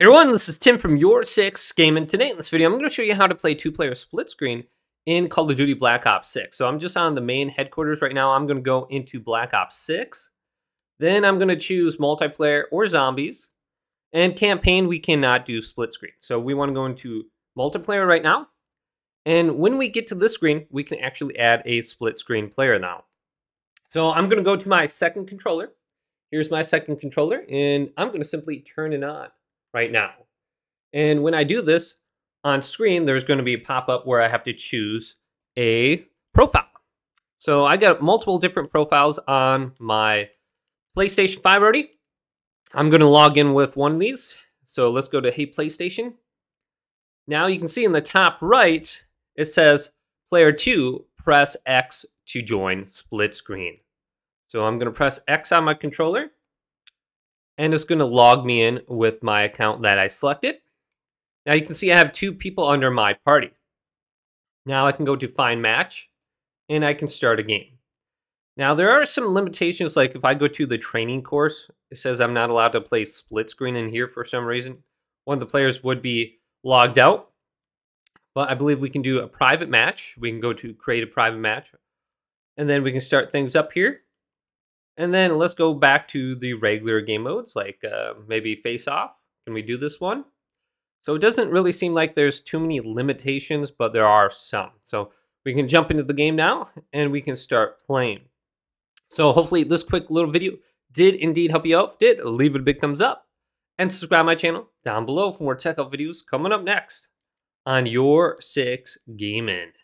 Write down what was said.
Everyone, this is Tim from Your Six Gaming. Today in this video, I'm going to show you how to play two-player split screen in Call of Duty Black Ops 6. So I'm just on the main headquarters right now. I'm going to go into Black Ops 6. Then I'm going to choose multiplayer or zombies. And campaign, we cannot do split screen. So we want to go into multiplayer right now. And when we get to this screen, we can actually add a split screen player now. So I'm going to go to my second controller. Here's my second controller, and I'm going to simply turn it on right now. And when I do this on screen, there's going to be a pop-up where I have to choose a profile. So I got multiple different profiles on my PlayStation 5 already. I'm going to log in with one of these. So let's go to Hey PlayStation. Now you can see in the top right, it says Player 2, press X to join split screen. So I'm going to press X on my controller and it's going to log me in with my account that I selected. Now you can see I have two people under my party. Now I can go to find match and I can start a game. Now there are some limitations like if I go to the training course, it says I'm not allowed to play split screen in here for some reason. One of the players would be logged out. But I believe we can do a private match. We can go to create a private match. And then we can start things up here. And then let's go back to the regular game modes, like uh, maybe face off. Can we do this one? So it doesn't really seem like there's too many limitations, but there are some. So we can jump into the game now and we can start playing. So hopefully this quick little video did indeed help you out. If did, leave it a big thumbs up and subscribe my channel down below for more tech help videos coming up next on Your Six Gaming.